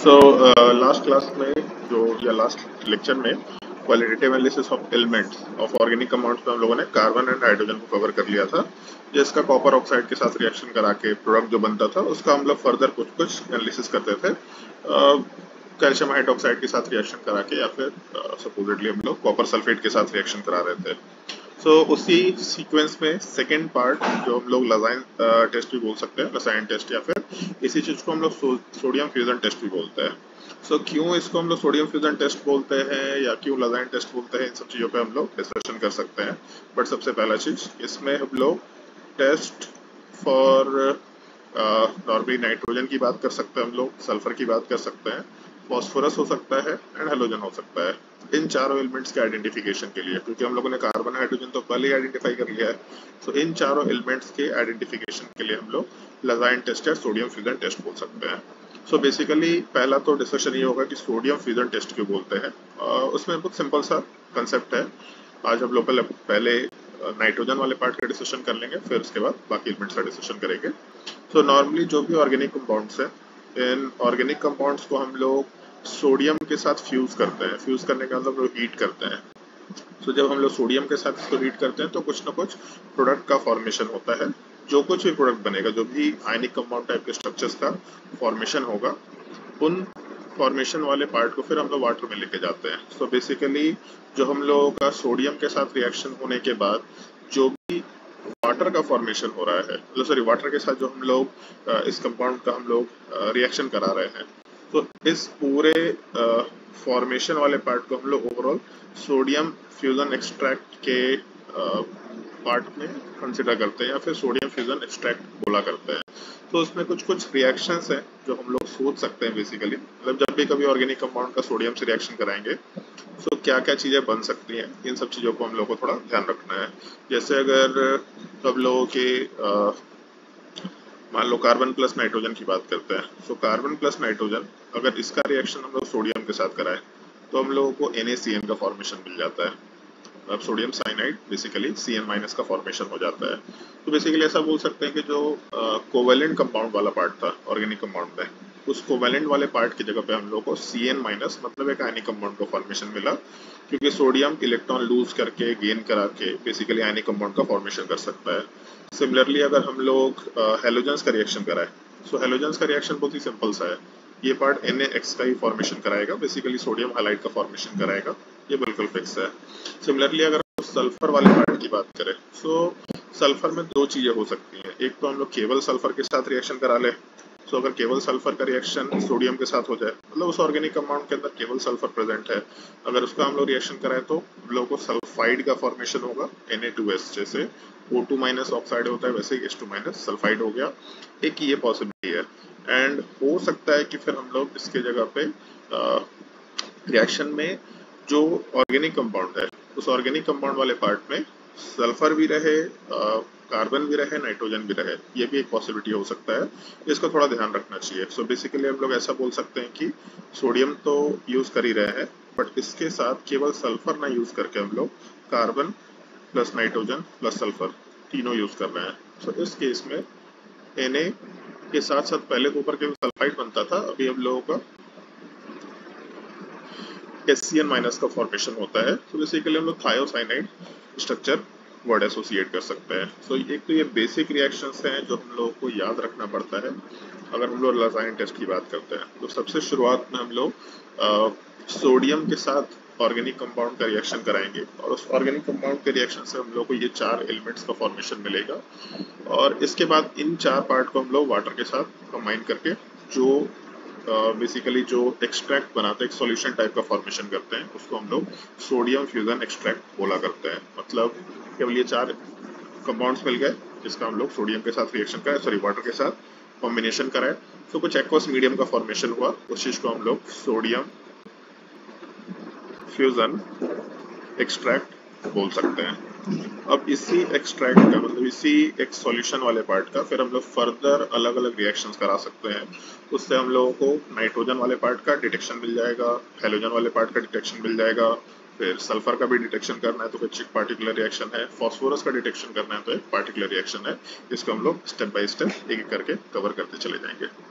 So last class में जो या लास्ट लेक्चर में qualitative analysis of elements of organic compounds में हम लोगों ने कार्बन एंड हाइड्रोजन को कवर कर लिया था। जिसका कॉपर ऑक्साइड के साथ रिएक्शन करा के प्रोडक्ट जो बनता था उसका हम लोग फर्दर कुछ कुछ एनालिसिस करते थे। कैल्शियम हाइड्रोक्साइड के साथ रिएक्शन करा के या फिर सपोजिटली uh, हम लोग कॉपर सल्फेट के साथ रिएक्शन करा रहे थे। सो so, उसी सीक्वेंस में सेकेंड पार्ट जो हम लोग लजाइन टेस्ट भी बोल सकते हैं लसाइन टेस्ट या फिर इसी चीज़ को हम लोग सोडियम फ्यूजन टेस्ट भी बोलते हैं। सो so, क्यों इसको हम लोग सोडियम फ्यूजन टेस्ट बोलते हैं या क्यों लजाइन टेस्ट बोलते हैं इन सब चीज़ों पे हम लोग डिस्कशन कर सकते हैं। बट सबसे पहला चीज़ इसमें हम लोग टेस्ट फॉर नॉर्मली नाइट्रोजन की बात कर सकते हैं हम लोग सल्फ़र की बात कर सकते हैं। फॉस्फोरस हो सकता है एंड हेलोजन हो सकता है। इन चारों एलिमेंट्स के आइडेंटिफिकेशन के लिए क्योंकि हम लोगों ने कार्बन हाइड्रोजन तो पहले ही आइडेंटिफाई कर लिया है। सो इन चारों एलिमेंट्स के आइडेंटिफिकेशन के लिए हम लोग लजाइन टेस्ट या सोडियम फ्यूजन टेस्ट बोल सकते हैं। सो so बेसिकली पहला तो डिस्कशन ये होगा कि सोडियम फ्यूजन टेस्ट क्यों बोलते हैं। उसमें बहुत सिंपल सा कंसेप्ट है। आज हम लोग पहले पहले नाइट्रोजन वाले पार्ट का डिस्कशन कर लेंगे फिर उसके बाद बाकी एलिमेंट्स का डिस्कशन करेंगे। सो so, नॉर्मली जो भी ऑर्गेनिक कंपाउंड्स है इन ऑर्गेनिक कंपाउंड्स को हम लोग सोडियम के साथ फ्यूज करते हैं। फ्यूज करने का मतलब हीट करते हैं। तो so, जब हम लोग सोडियम के साथ इसको हीट करते हैं तो कुछ ना कुछ प्रोडक्ट का फॉर्मेशन होता है। जो कुछ भी प्रोडक्ट बनेगा जो भी आयनिक कंपाउंड टाइप के स्ट्रक्चर्स का फॉर्मेशन होगा उन फॉर्मेशन वाले पार्ट को फिर हम लोग वाटर में लेके जाते हैं। सो so बेसिकली जो हम लोगों का सोडियम के साथ रिएक्शन होने के बाद जो भी वाटर का फॉर्मेशन हो रहा है मतलब सॉरी वाटर के साथ जो हम लोग इस कंपाउंड का हम लोग रिएक्शन करा रहे हैं तो इस पूरे फॉर्मेशन वाले पार्ट को हम लोग ओवरऑल सोडियम फ्यूजन एक्सट्रैक्ट के पार्ट में कंसिडर करते हैं या फिर सोडियम फ्यूजन एक्सट्रैक्ट बोला करते हैं। तो उसमें कुछ कुछ रिएक्शंस हैं जो हम लोग सोच सकते हैं बेसिकली मतलब जब भी कभी ऑर्गेनिक कंपाउंड का सोडियम से रिएक्शन कराएँगे तो क्या क्या चीज़ें बन सकती हैं, इन सब चीज़ों को हम लोग को थोड़ा ध्यान रखना है। जैसे अगर सब लोगों के मान लो कार्बन प्लस नाइट्रोजन की बात करते हैं तो कार्बन प्लस नाइट्रोजन अगर इसका रिएक्शन हम लोग सोडियम के साथ कराए तो हम लोगों को एन का फॉर्मेशन मिल जाता है। अब sodium cyanide basically C N minus का फॉर्मेशन हो जाता है। तो बेसिकली ऐसा बोल सकते हैं कि जो कोवेलेंट कंपाउंड वाला पार्ट था ऑर्गेनिक कंपाउंड में उस कोवेलेंट वाले पार्ट की जगह पे हम लोग को सी एन माइनस मतलब एक आयनिक कंपाउंड का फॉर्मेशन मिला, क्योंकि सोडियम इलेक्ट्रॉन लूज करके गेन करा के बेसिकली आयनिक कंपाउंड का फॉर्मेशन कर सकता है। सिमिलरली अगर हम लोग हेलोजेंस का रिएक्शन कराए सो हेलोजेंस का रिएक्शन बहुत ही सिंपल सा है। ये पार्ट एन का ही फॉर्मेशन कराएगा बेसिकली सोडियम हाइलाइट का फॉर्मेशन कराएगा, ये बिल्कुल फिक्स है। सिमिलरली अगर सल्फ़र वाले पार्ट की बात करें सो सल्फ़र में दो चीज़ें हो सकती हैं। एक तो हम लोग केवल सल्फ़र के साथ रिएक्शन करा ले। सो अगर केवल सल्फ़र का रिएक्शन सोडियम के साथ हो जाए मतलब उस ऑर्गेनिक कंपाउंड के अंदर केवल सल्फ़र प्रेजेंट है। अगर उसका हम लोग रिएक्शन कराए तो हम लोग को सल्फाइड का फॉर्मेशन होगा Na2S जैसे O2 माइनस ऑक्साइड होता है, वैसे H2 माइनस सल्फाइड हो गया। एक ये पॉसिबिलिटी है। एंड हो सकता है कि फिर हम लोग इसके जगह पे रिएक्शन में जो ऑर्गेनिक कंपाउंड है, उस ऑर्गेनिक कंपाउंड वाले पार्ट में सल्फ़र भी रहे कार्बन भी रहे, नाइट्रोजन भी रहे, ये भी एक पॉसिबिलिटी हो सकता है। इसको थोड़ा ध्यान रखना चाहिए। सो बेसिकली हम लोग ऐसा बोल सकते हैं कि सोडियम तो यूज़ कर ही रहे हैं बट इसके साथ केवल सल्फ़र ना यूज़ करके हम लोग carbon plus nitrogen plus sulphur तीनों यूज़ कर रहे हैं। सो so इस केस में Na के साथ साथ पहले तो ऊपर केवल सल्फाइड बनता था, अभी हम लोगों का एस माइनस का फॉर्मेशन होता है तो बेसिकली हम लोग थायोसाइनाइड स्ट्रक्चर वर्ड एसोसिएट कर सकते हैं। सो so, एक तो ये बेसिक रिएक्शंस हैं जो हम लोगों को याद रखना पड़ता है अगर हम लोग लजाइन टेस्ट की बात करते हैं। तो सबसे शुरुआत में हम लोग सोडियम के साथ ऑर्गेनिक कंपाउंड का रिएक्शन कराएँगे और उस ऑर्गेनिक कंपाउंड के रिएक्शन से हम लोग को ये चार एलिमेंट्स का फॉर्मेशन मिलेगा। और इसके बाद इन चार पार्ट को हम लोग वाटर के साथ कंबाइन करके जो बेसिकली uh, जो एक्सट्रैक्ट बनाते हैं सॉल्यूशन टाइप का फॉर्मेशन करते हैं उसको हम लोग सोडियम फ्यूजन एक्सट्रैक्ट बोला करते हैं। मतलब केवल ये चार कंपाउंड्स मिल गए जिसका हम लोग सोडियम के साथ रिएक्शन कराए सॉरी वाटर के साथ कॉम्बिनेशन कराए। तो कुछ एक्वस मीडियम का फॉर्मेशन हुआ उस चीज़ को हम लोग सोडियम फ्यूजन एक्सट्रैक्ट बोल सकते हैं। अब इसी एक्सट्रैक्ट का मतलब इसी एक सॉल्यूशन वाले पार्ट का, फिर हम लोग फर्दर अलग अलग रिएक्शंस करा सकते हैं। उससे हम लोगों को नाइट्रोजन वाले पार्ट का डिटेक्शन मिल जाएगा हेलोजन वाले पार्ट का डिटेक्शन मिल जाएगा, फिर सल्फ़र का भी डिटेक्शन करना है तो कुछ एक पार्टिकुलर रिएक्शन है फॉस्फोरस का डिटेक्शन करना है तो एक पार्टिकुलर रिएक्शन है इसको हम लोग स्टेप बाय स्टेप एक एक करके कवर करते चले जाएँगे।